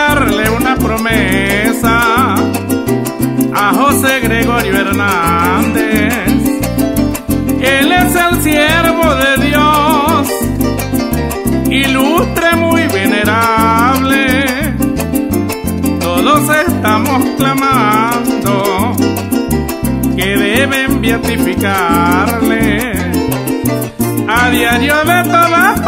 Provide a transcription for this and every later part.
hacerle una promesa a José Gregorio Hernández. Él es el siervo de Dios, ilustre muy venerable. Todos estamos clamando que deben beatificarle a diario de todas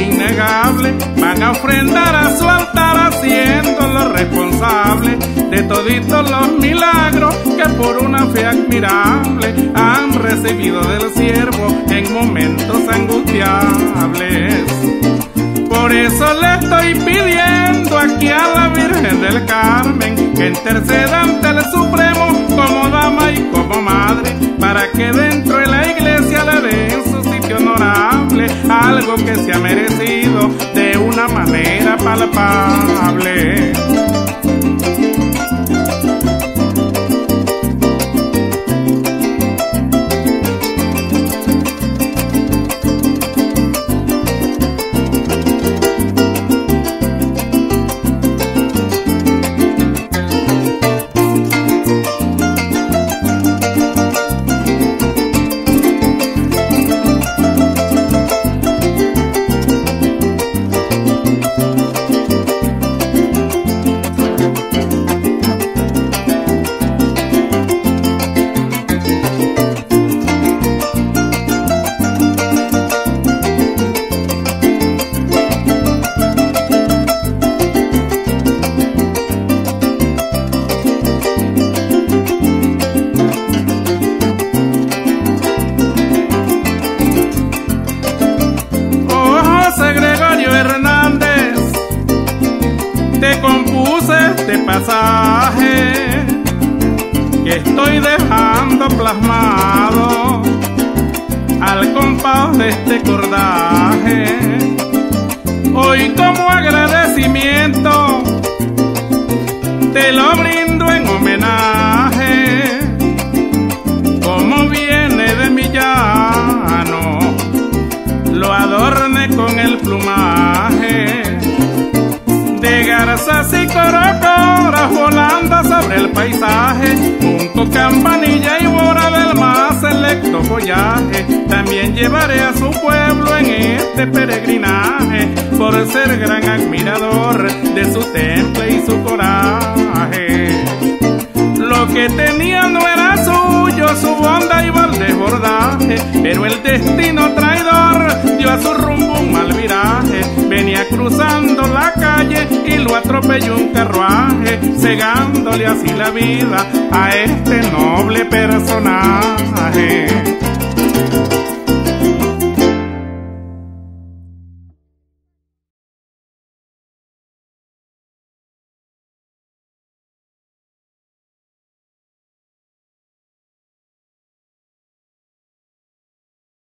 innegables van a ofrendar a su altar haciéndolo responsable de toditos los milagros que por una fe admirable han recibido del siervo en momentos angustiables. Por eso le estoy pidiendo aquí a la Virgen del Carmen que interceda ante el Supremo algo que se ha merecido de una manera palpable. Que estoy dejando plasmado al compás de este cordaje. Hoy como agradecimiento te lo brindo en homenaje, garzas y corocoras volando sobre el paisaje, junto campanilla y bora del más selecto follaje. También llevaré a su pueblo en este peregrinaje, por ser gran admirador de su temple y su coraje. Lo que tenía no era suyo, su bondad iba al desbordaje, pero el destino traidor dio a su atropelló un carruaje, cegándole así la vida a este noble personaje.